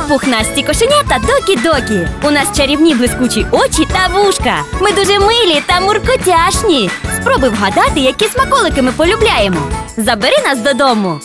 пухнасті кошенята докі-докі. У нас чарівні блискучі очі та вушка. Ми дуже милі та муркотяшні. Спробуй вгадати, які смаколики ми полюбляємо. Забери нас додому.